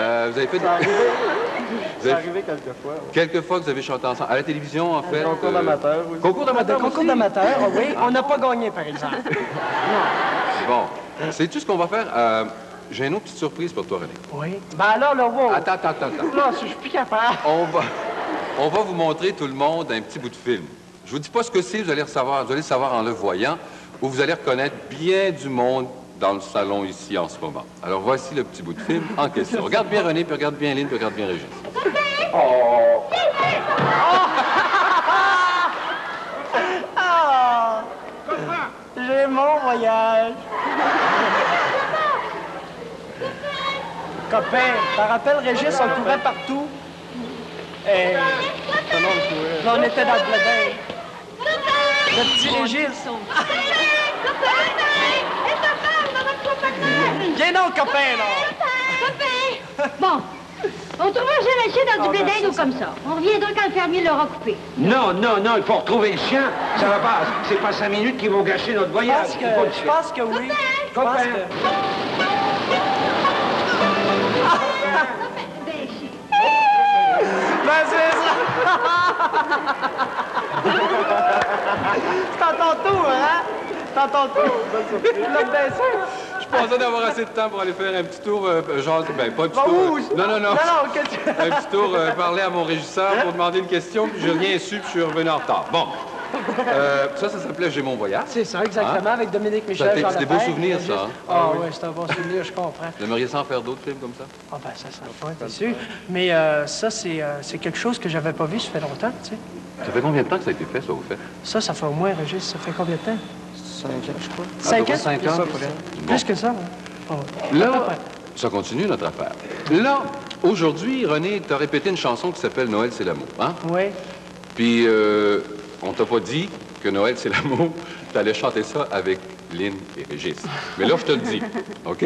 Euh, vous avez fait... C'est arrivé. C'est avez- arrivé quelquefois. oui. Quelques fois que vous avez chanté ensemble. À la télévision, en fait. Concours euh, d'amateur, oui. Concours d'amateur concours d'amateur, oh oui, on n'a pas gagné, par exemple. Bon. Sais-tu ce qu'on va faire? Euh, J'ai une autre petite surprise pour toi, René. Oui. Ben alors, le wow. Attends, attends, attends. attends. Là, je suis plus capable. On va, on va vous montrer tout le monde un petit bout de film. Je vous dis pas ce que c'est, vous allez le savoir, vous allez le savoir en le voyant, ou vous allez reconnaître bien du monde dans le salon ici en ce moment. Alors voici le petit bout de film en question. Regarde bien René, puis regarde bien Lynn, puis regarde bien Régis. Ah! J'ai mon voyage. Copain, t'en rappelles, Régis, on courait partout. Et courir. là, on était dans le bledin. Le petit Régis. Donc, copain, là. Bon, on trouvera jamais chien dans du blé d'Inde ou comme ça. On reviendra quand le fermier l'aura coupé. Non, non, non, il faut retrouver le chien. Ça va pas. C'est pas cinq minutes qui vont gâcher notre Je voyage. pense faut le que, je pense que oui. Je pense Copain. que... Ben, c'est ça. C'est à ton tour, hein? C'est à ton tour. Je pensais d'avoir assez de temps pour aller faire un petit tour, euh, genre, ben pas un petit Va tour. euh, non, non, non. Non. Un petit tour, euh, parler à mon régisseur pour demander une question, puis j'ai rien su, puis je suis revenu en retard. Bon. Euh, ça, ça s'appelait J'ai mon voyage. C'est ça, exactement, avec Dominique Michel. c'est des beaux souvenirs, ça, hein? Ah oui, c'est un bon souvenir, je comprends. Vous aimeriez ça en faire d'autres films comme ça? Ah ben ça serait fun, c'est sûr. Mais euh, ça, c'est euh, quelque chose que j'avais pas vu, ça fait longtemps, tu sais. Ça fait combien de temps que ça a été fait, ça, au fait? Ça, ça fait au moins, Régis, ça fait combien de temps? Cinq ans, je crois. Cinq peu ans? cinq Plus ans, ça, plus que ça, hein? Ah ouais. Là, ça continue notre affaire. Là, aujourd'hui, René, t'as répété une chanson qui s'appelle Noël, c'est l'amour, hein? Oui. Puis, euh, on t'a pas dit que Noël, c'est l'amour. T'allais chanter ça avec Lynn et Régis. Mais là, je te le dis, OK?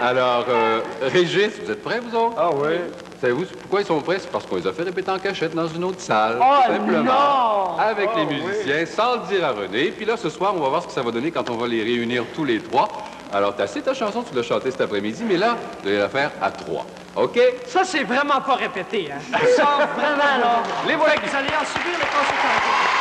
Alors, euh, Régis, vous êtes prêts, vous autres? Ah oui. Savez-vous pourquoi ils sont prêts? C'est parce qu'on les a fait répéter en cachette dans une autre salle. Oh, simplement. non! Avec les oui. musiciens, sans le dire à René. Puis là, ce soir, on va voir ce que ça va donner quand on va les réunir tous les trois. Alors, t'as assez ta chanson, tu l'as chantée cet après-midi, mais là, vous allez la faire à trois. OK? Ça, c'est vraiment pas répété, hein? Ça, vraiment, là. Les voilà vous allez en subir les conséquences.